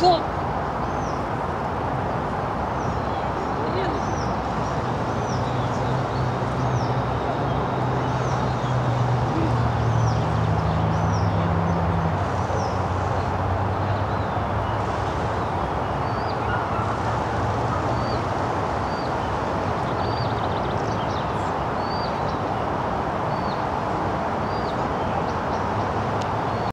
说